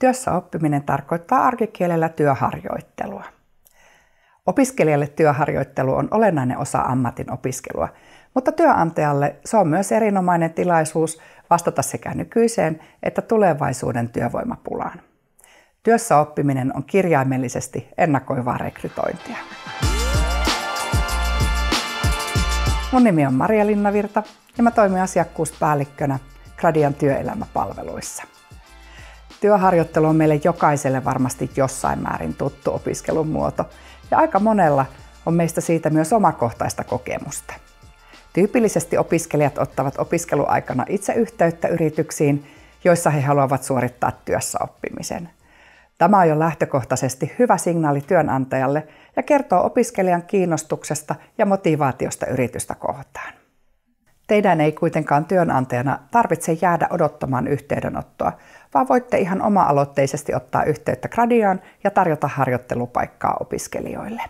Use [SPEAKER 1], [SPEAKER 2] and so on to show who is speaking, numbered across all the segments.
[SPEAKER 1] Työssä oppiminen tarkoittaa arkikielellä työharjoittelua. Opiskelijalle työharjoittelu on olennainen osa ammatin opiskelua, mutta työnantajalle se on myös erinomainen tilaisuus vastata sekä nykyiseen että tulevaisuuden työvoimapulaan. Työssä oppiminen on kirjaimellisesti ennakoivaa rekrytointia. Mun nimi on Maria Linnavirta ja mä toimin asiakkuuspäällikkönä Gradian työelämäpalveluissa. Työharjoittelu on meille jokaiselle varmasti jossain määrin tuttu opiskelun muoto ja aika monella on meistä siitä myös omakohtaista kokemusta. Tyypillisesti opiskelijat ottavat opiskeluaikana itse yhteyttä yrityksiin, joissa he haluavat suorittaa työssä oppimisen. Tämä on jo lähtökohtaisesti hyvä signaali työnantajalle ja kertoo opiskelijan kiinnostuksesta ja motivaatiosta yritystä kohtaan. Teidän ei kuitenkaan työnantajana tarvitse jäädä odottamaan yhteydenottoa, vaan voitte ihan oma-aloitteisesti ottaa yhteyttä Gradiaan ja tarjota harjoittelupaikkaa opiskelijoille.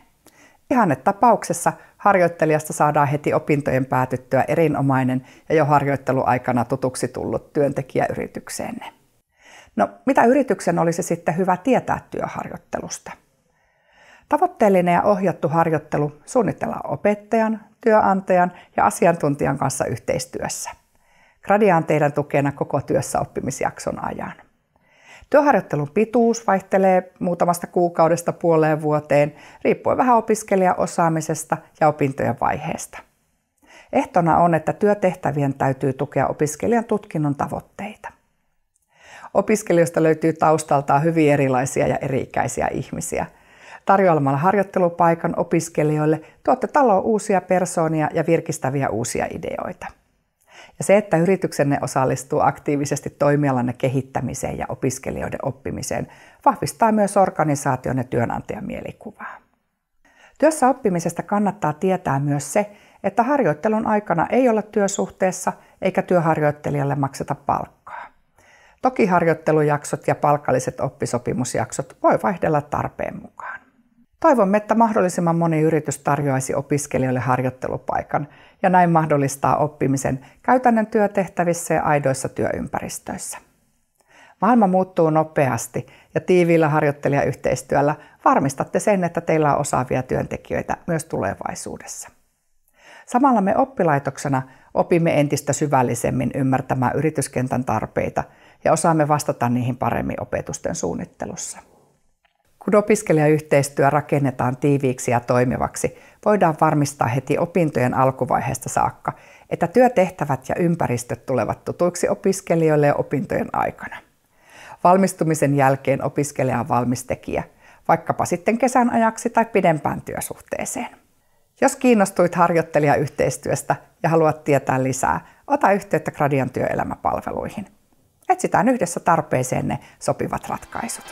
[SPEAKER 1] Ihanne tapauksessa harjoittelijasta saadaan heti opintojen päätyttyä erinomainen ja jo harjoitteluaikana tutuksi tullut työntekijä yritykseenne. No, mitä yrityksen olisi sitten hyvä tietää työharjoittelusta? Tavoitteellinen ja ohjattu harjoittelu suunnitellaan opettajan, työnantajan ja asiantuntijan kanssa yhteistyössä. Gradia on teidän tukena koko työssä oppimisjakson ajan. Työharjoittelun pituus vaihtelee muutamasta kuukaudesta puoleen vuoteen, riippuen vähän opiskelijan osaamisesta ja opintojen vaiheesta. Ehtona on, että työtehtävien täytyy tukea opiskelijan tutkinnon tavoitteita. Opiskelijoista löytyy taustaltaan hyvin erilaisia ja eri-ikäisiä ihmisiä – Tarjoamalla harjoittelupaikan opiskelijoille tuotte taloon uusia persoonia ja virkistäviä uusia ideoita. Ja se, että yrityksenne osallistuu aktiivisesti toimialanne kehittämiseen ja opiskelijoiden oppimiseen, vahvistaa myös organisaation ja työnantajan mielikuvaa. Työssä oppimisesta kannattaa tietää myös se, että harjoittelun aikana ei olla työsuhteessa eikä työharjoittelijalle makseta palkkaa. Toki harjoittelujaksot ja palkalliset oppisopimusjaksot voi vaihdella tarpeen mukaan. Toivomme, että mahdollisimman moni yritys tarjoaisi opiskelijoille harjoittelupaikan ja näin mahdollistaa oppimisen käytännön työtehtävissä ja aidoissa työympäristöissä. Maailma muuttuu nopeasti ja tiiviillä harjoittelijayhteistyöllä varmistatte sen, että teillä on osaavia työntekijöitä myös tulevaisuudessa. Samalla me oppilaitoksena opimme entistä syvällisemmin ymmärtämään yrityskentän tarpeita ja osaamme vastata niihin paremmin opetusten suunnittelussa. Kun opiskelijayhteistyö rakennetaan tiiviiksi ja toimivaksi, voidaan varmistaa heti opintojen alkuvaiheesta saakka, että työtehtävät ja ympäristöt tulevat tutuiksi opiskelijoille ja opintojen aikana. Valmistumisen jälkeen opiskelija on valmistekijä, vaikkapa sitten kesän ajaksi tai pidempään työsuhteeseen. Jos kiinnostuit harjoittelijayhteistyöstä ja haluat tietää lisää, ota yhteyttä Gradian työelämäpalveluihin. Etsitään yhdessä tarpeeseenne sopivat ratkaisut.